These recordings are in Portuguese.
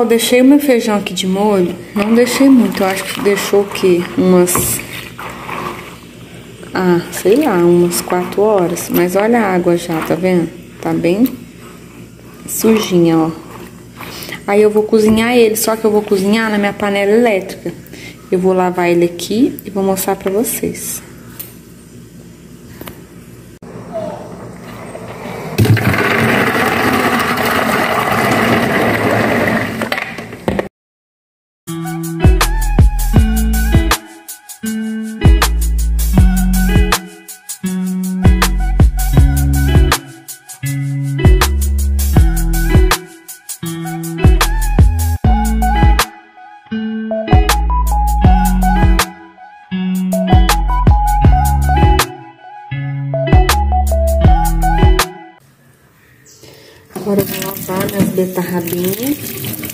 Pessoal, deixei o meu feijão aqui de molho. Não deixei muito, eu acho que deixou o quê? Umas... Ah, sei lá, umas 4 horas. Mas olha a água já, tá vendo? Tá bem sujinha, ó. Aí eu vou cozinhar ele, só que eu vou cozinhar na minha panela elétrica. Eu vou lavar ele aqui e vou mostrar pra vocês. Agora eu vou lavar minhas beterrabinhas.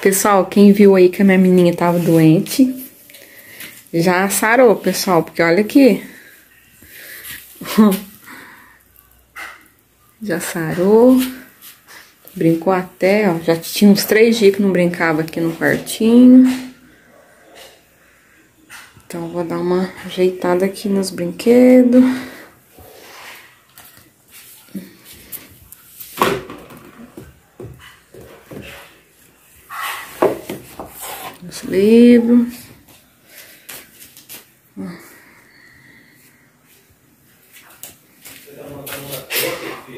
Pessoal, quem viu aí que a minha menina tava doente, já sarou, pessoal, porque olha aqui. já sarou. Brincou até, ó. Já tinha uns três dias que não brincava aqui no quartinho. Então, vou dar uma ajeitada aqui nos brinquedos. Os livros.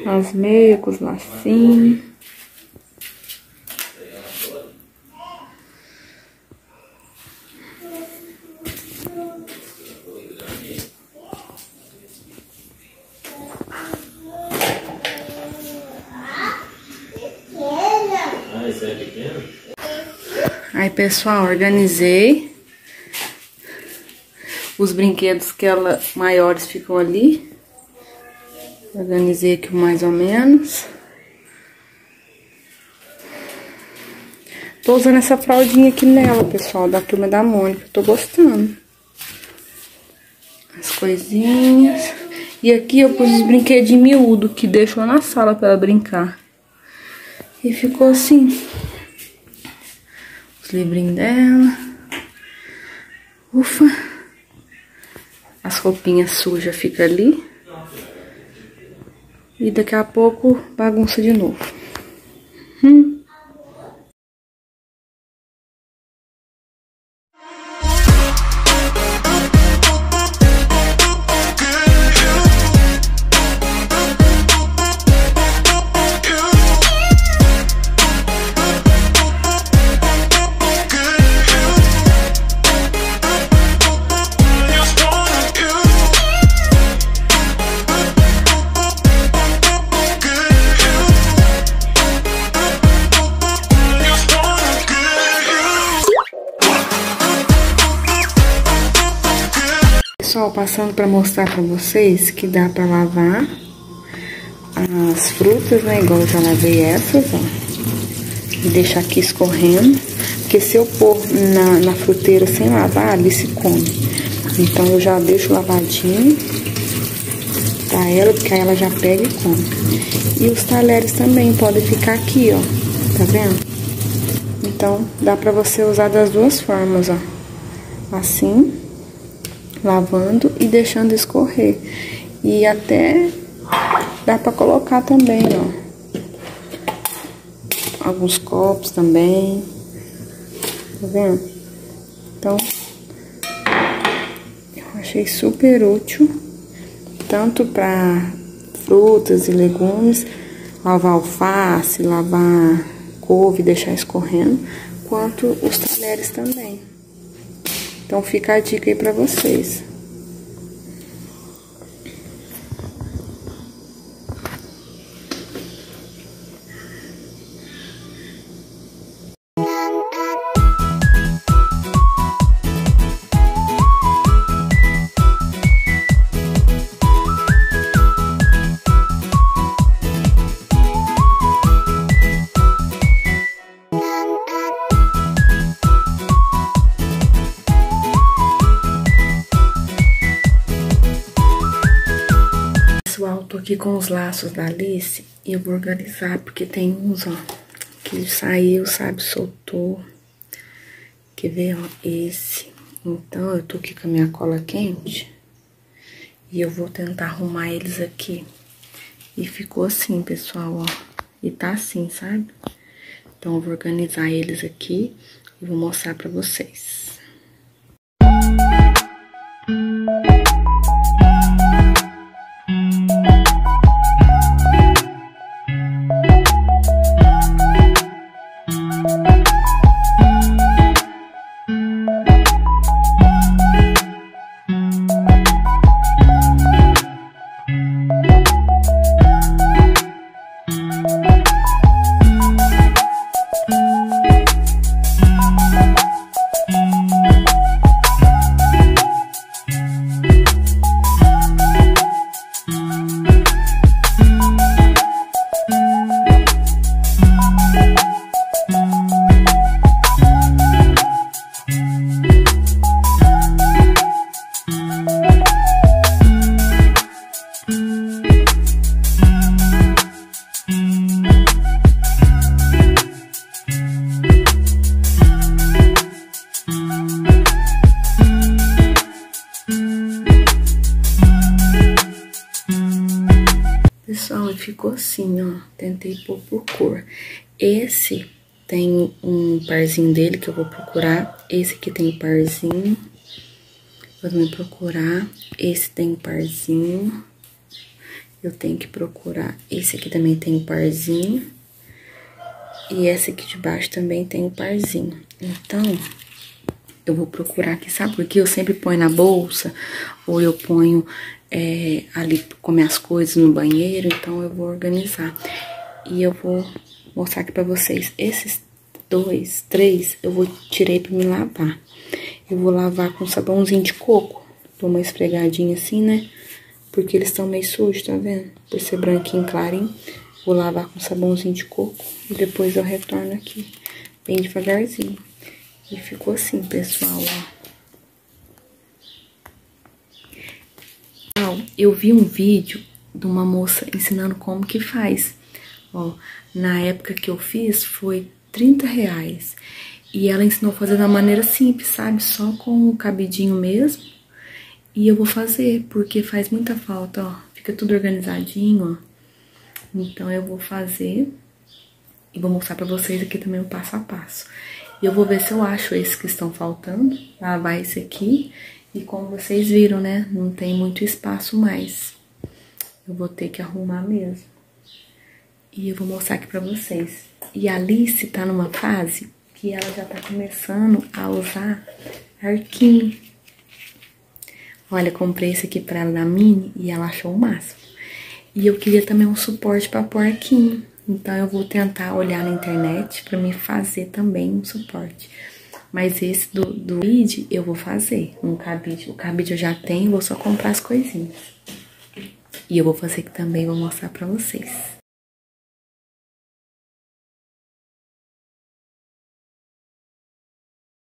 As meias com os lacinhos. Ah, esse é pequeno? Aí, pessoal, organizei. Os brinquedos que ela maiores ficam ali. Organizei aqui mais ou menos. Tô usando essa fraldinha aqui nela, pessoal, da turma da Mônica. Tô gostando. As coisinhas. E aqui eu pus os brinquedinhos miúdo que deixou na sala pra ela brincar. E ficou assim livrinhos dela. Ufa. As roupinhas sujas ficam ali. E daqui a pouco bagunça de novo. Passando para mostrar para vocês que dá para lavar as frutas, né? Igual eu já lavei essas, ó. E deixar aqui escorrendo. Porque se eu pôr na, na fruteira sem lavar, ali se come. Então eu já deixo lavadinho pra ela, porque aí ela já pega e come. E os talheres também podem ficar aqui, ó. Tá vendo? Então, dá pra você usar das duas formas, ó. Assim, lavando e deixando escorrer. E até dá pra colocar também, ó. Alguns copos também. Tá vendo? Então, eu achei super útil. Tanto pra frutas e legumes, lavar alface, lavar couve, deixar escorrendo, quanto os talheres também. Então fica a dica aí pra vocês. Pessoal, tô aqui com os laços da Alice e eu vou organizar, porque tem uns, ó, que saiu, sabe, soltou. Quer ver, ó, esse. Então, eu tô aqui com a minha cola quente e eu vou tentar arrumar eles aqui. E ficou assim, pessoal, ó. E tá assim, sabe? Então, eu vou organizar eles aqui e vou mostrar pra vocês. E ficou assim, ó. Tentei pôr por cor. Esse tem um parzinho dele que eu vou procurar. Esse aqui tem parzinho. Vou também procurar. Esse tem parzinho. Eu tenho que procurar. Esse aqui também tem parzinho. E esse aqui de baixo também tem parzinho. Então, eu vou procurar aqui, sabe? Porque eu sempre ponho na bolsa, ou eu ponho é, ali comer as coisas no banheiro, então eu vou organizar. E eu vou mostrar aqui pra vocês, esses dois, três, eu vou tirei pra me lavar. Eu vou lavar com sabãozinho de coco, dou uma esfregadinha assim, né? Porque eles estão meio sujos, tá vendo? Por ser branquinho, clarinho. Vou lavar com sabãozinho de coco e depois eu retorno aqui, bem devagarzinho. E ficou assim, pessoal, ó. Eu vi um vídeo de uma moça ensinando como que faz. Ó, na época que eu fiz foi 30 reais. E ela ensinou a fazer da maneira simples, sabe? Só com o cabidinho mesmo. E eu vou fazer, porque faz muita falta, ó. Fica tudo organizadinho, ó. Então, eu vou fazer e vou mostrar pra vocês aqui também o passo a passo. E eu vou ver se eu acho esses que estão faltando, lavar esse aqui. E como vocês viram, né, não tem muito espaço mais. Eu vou ter que arrumar mesmo. E eu vou mostrar aqui pra vocês. E a Alice tá numa fase que ela já tá começando a usar arquinho. Olha, comprei esse aqui pra ela da Mini e ela achou o máximo. E eu queria também um suporte pra pôr arquinho. Então, eu vou tentar olhar na internet para me fazer também um suporte. Mas esse do, do cabide eu vou fazer. Um cabide. O cabide eu já tenho, vou só comprar as coisinhas. E eu vou fazer que também vou mostrar pra vocês.